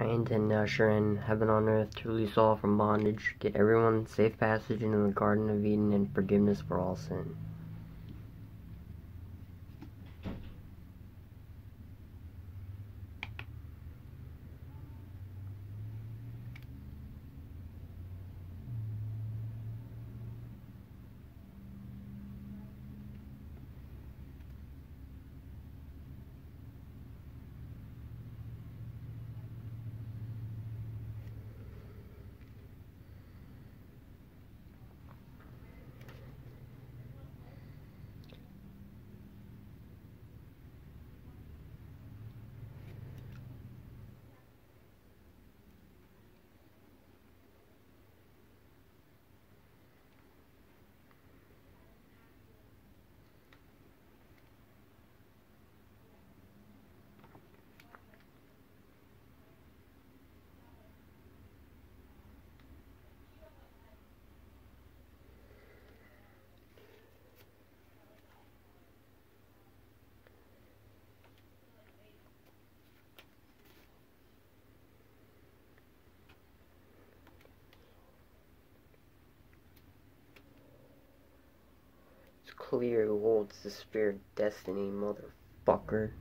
I intend to usher in heaven on earth to release all from bondage, get everyone safe passage into the Garden of Eden and forgiveness for all sin. Clear who holds the spear of destiny, motherfucker.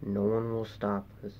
No one will stop us.